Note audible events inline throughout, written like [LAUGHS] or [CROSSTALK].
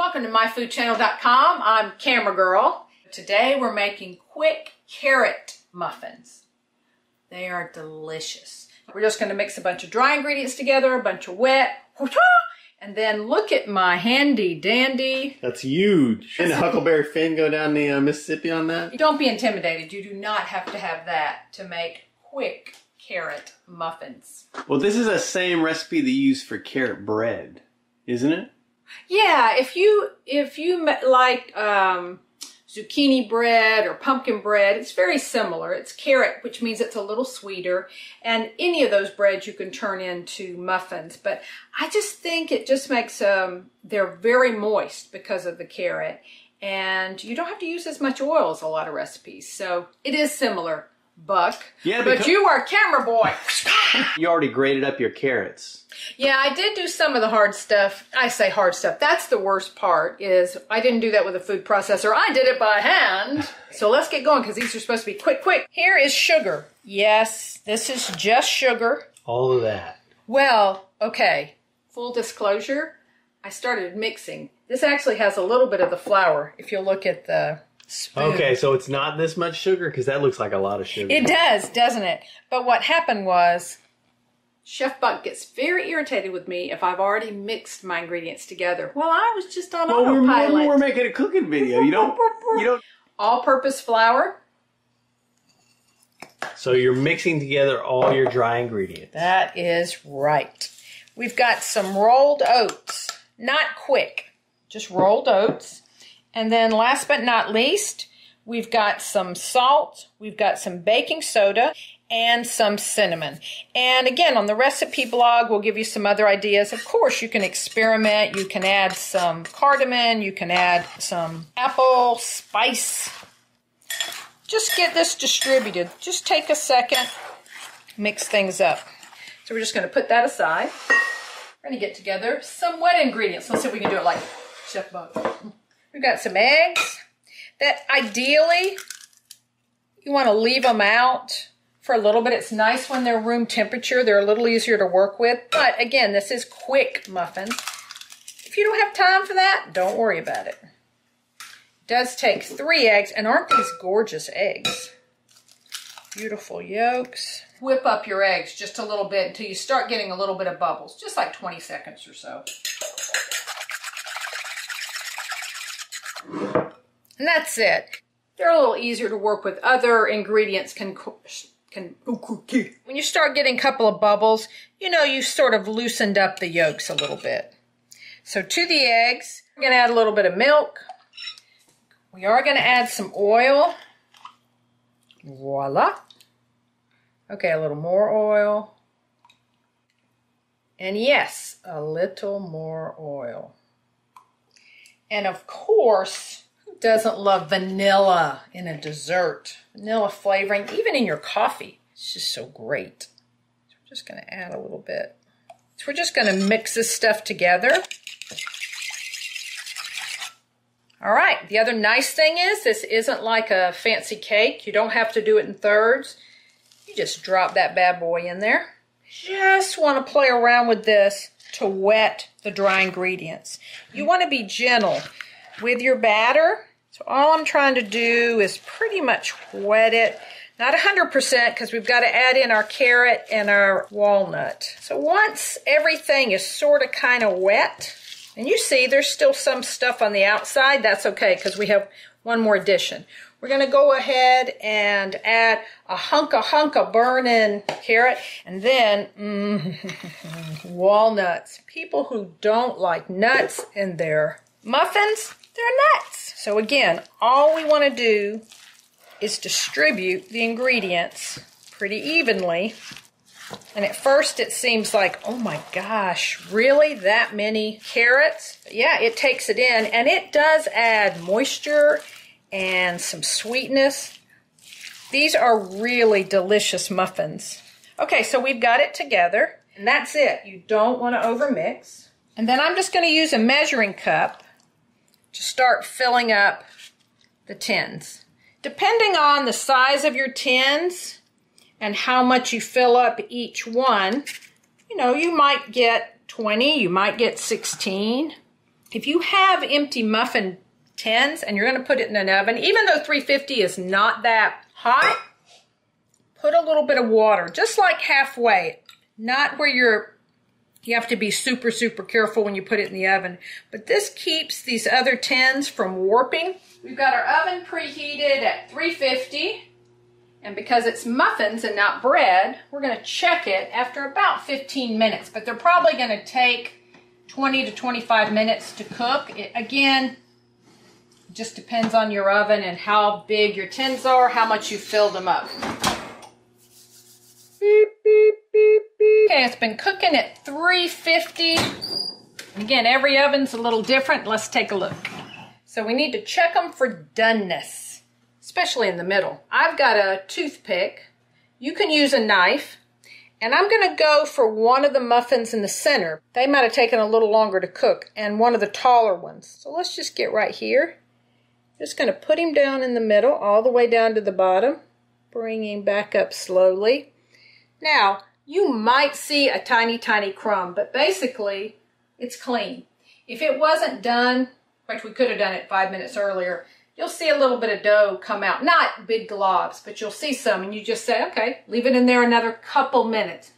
Welcome to myfoodchannel.com. I'm Camera Girl. Today we're making quick carrot muffins. They are delicious. We're just going to mix a bunch of dry ingredients together, a bunch of wet, and then look at my handy dandy. That's huge. And Huckleberry Finn go down the uh, Mississippi on that? Don't be intimidated. You do not have to have that to make quick carrot muffins. Well, this is the same recipe they use for carrot bread, isn't it? Yeah, if you if you like um, zucchini bread or pumpkin bread, it's very similar. It's carrot, which means it's a little sweeter, and any of those breads you can turn into muffins. But I just think it just makes um they're very moist because of the carrot, and you don't have to use as much oil as a lot of recipes. So it is similar. Buck. Yeah, but you are camera boy. [LAUGHS] you already grated up your carrots. Yeah, I did do some of the hard stuff. I say hard stuff. That's the worst part is I didn't do that with a food processor. I did it by hand. So let's get going because these are supposed to be quick, quick. Here is sugar. Yes, this is just sugar. All of that. Well, okay. Full disclosure, I started mixing. This actually has a little bit of the flour. If you look at the spoon. Okay, so it's not this much sugar because that looks like a lot of sugar. It does, doesn't it? But what happened was Chef Buck gets very irritated with me if I've already mixed my ingredients together. Well, I was just on well, autopilot. We're, we're making a cooking video. You don't. You don't. All-purpose flour. So you're mixing together all your dry ingredients. That is right. We've got some rolled oats. Not quick, just rolled oats. And then last but not least, we've got some salt, we've got some baking soda, and some cinnamon. And again, on the recipe blog, we'll give you some other ideas. Of course, you can experiment. You can add some cardamom. You can add some apple spice. Just get this distributed. Just take a second, mix things up. So we're just going to put that aside. We're going to get together some wet ingredients. Let's see if we can do it like Chef Buck. We've got some eggs that ideally you want to leave them out for a little bit. It's nice when they're room temperature. They're a little easier to work with. But again, this is quick muffins. If you don't have time for that, don't worry about it. It does take three eggs, and aren't these gorgeous eggs? Beautiful yolks. Whip up your eggs just a little bit until you start getting a little bit of bubbles, just like 20 seconds or so. And that's it. They're a little easier to work with. Other ingredients can can when you start getting a couple of bubbles, you know you've sort of loosened up the yolks a little bit. So to the eggs, we're going to add a little bit of milk. We are going to add some oil. Voila. Okay, a little more oil. And yes, a little more oil. And of course, doesn't love vanilla in a dessert? Vanilla flavoring, even in your coffee. It's just so great. So we're just going to add a little bit. So we're just going to mix this stuff together. All right, the other nice thing is this isn't like a fancy cake. You don't have to do it in thirds. You just drop that bad boy in there. Just want to play around with this to wet the dry ingredients. You want to be gentle with your batter. So all I'm trying to do is pretty much wet it. Not 100% because we've got to add in our carrot and our walnut. So once everything is sort of kind of wet, and you see there's still some stuff on the outside, that's okay because we have one more addition. We're going to go ahead and add a hunk of hunk of burning carrot and then mm, [LAUGHS] walnuts. People who don't like nuts in their muffins, they're nuts. So again, all we want to do is distribute the ingredients pretty evenly. And at first it seems like, oh my gosh, really that many carrots? But yeah, it takes it in and it does add moisture and some sweetness. These are really delicious muffins. Okay, so we've got it together, and that's it. You don't want to overmix. And then I'm just going to use a measuring cup to start filling up the tins. Depending on the size of your tins and how much you fill up each one, you know, you might get 20, you might get 16. if you have empty muffin tins and you're going to put it in an oven, even though 350 is not that hot, put a little bit of water, just like halfway, not where you're you have to be super, super careful when you put it in the oven. But this keeps these other tins from warping. We've got our oven preheated at 350. And because it's muffins and not bread, we're going to check it after about 15 minutes. But they're probably going to take 20 to 25 minutes to cook. It, again, just depends on your oven and how big your tins are, how much you fill them up. Okay, it's been cooking at 350. Again, every oven's a little different. Let's take a look. So we need to check them for doneness, especially in the middle. I've got a toothpick. You can use a knife. And I'm going to go for one of the muffins in the center. They might have taken a little longer to cook, and one of the taller ones. So let's just get right here. Just going to put him down in the middle, all the way down to the bottom. Bring him back up slowly. Now, you might see a tiny, tiny crumb, but basically, it's clean. If it wasn't done, which we could have done it five minutes earlier, you'll see a little bit of dough come out. Not big globs, but you'll see some, and you just say, okay, leave it in there another couple minutes.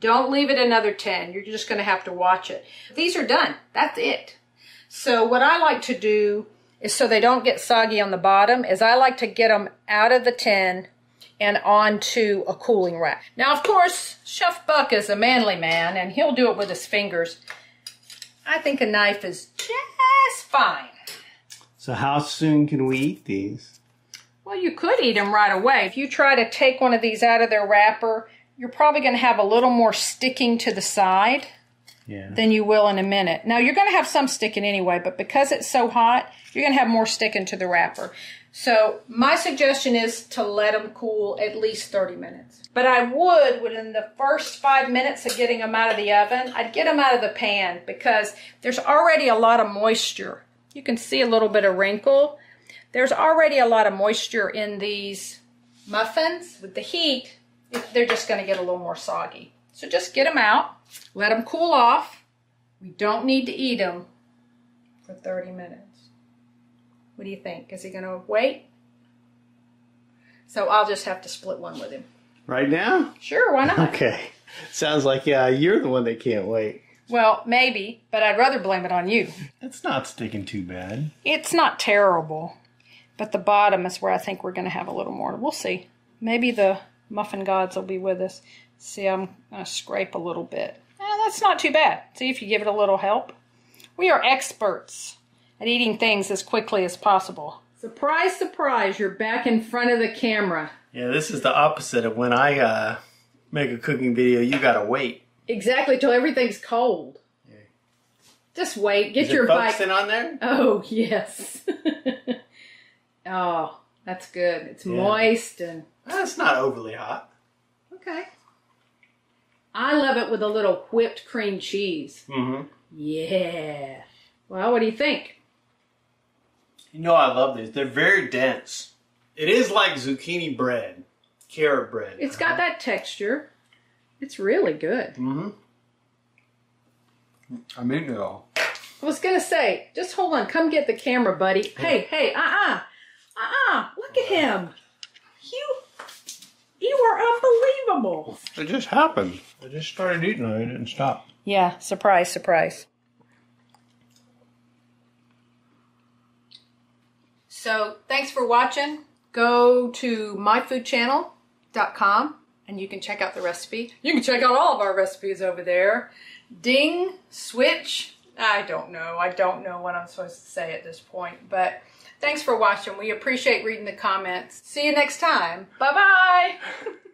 Don't leave it another 10. You're just going to have to watch it. These are done. That's it. So what I like to do is so they don't get soggy on the bottom, is I like to get them out of the tin and onto a cooling rack. Now, of course, Chef Buck is a manly man, and he'll do it with his fingers. I think a knife is just fine. So how soon can we eat these? Well, you could eat them right away. If you try to take one of these out of their wrapper, you're probably going to have a little more sticking to the side Yeah. than you will in a minute. Now, you're going to have some sticking anyway, but because it's so hot, you're going to have more sticking to the wrapper. So, my suggestion is to let them cool at least 30 minutes. But I would, within the first five minutes of getting them out of the oven, I'd get them out of the pan because there's already a lot of moisture. You can see a little bit of wrinkle. There's already a lot of moisture in these muffins. With the heat, they're just going to get a little more soggy. So just get them out, let them cool off. We don't need to eat them for 30 minutes. What do you think? Is he going to wait? So I'll just have to split one with him. Right now? Sure, why not? Okay. Sounds like yeah, you're the one that can't wait. Well, maybe, but I'd rather blame it on you. It's not sticking too bad. It's not terrible, but the bottom is where I think we're going to have a little more. We'll see. Maybe the muffin gods will be with us. See, I'm going to scrape a little bit. Eh, that's not too bad. See if you give it a little help. We are experts at eating things as quickly as possible. Surprise, surprise, you're back in front of the camera. Yeah, this is the opposite of when I uh, make a cooking video. You gotta wait. Exactly till everything's cold. Just wait. Get Is your it bite. focusing on there? Oh, [LAUGHS] yes. [LAUGHS] oh, that's good. It's Yeah. moist and That's not overly hot. okay. I love it with a little whipped cream cheese. Mm-hmm. Yeah. Well, what do you think? You know I love these. They're very dense. It is like zucchini bread, carrot bread. It's got that texture. It's really good. Mm-hmm. I'm into it all. I was gonna say, just hold on, come get the camera, buddy. Hey, hey, uh-uh. Uh-uh. Look at him. You you are unbelievable. It just happened. I just started eating it. I didn't stop. Yeah, surprise, surprise. So, thanks for watching. Go to myfoodchannel.com and you can check out the recipe. You can check out all of our recipes over there. Ding, switch. I don't know. I don't know what I'm supposed to say at this point, but thanks for watching. We appreciate reading the comments. See you next time. Bye bye. [LAUGHS]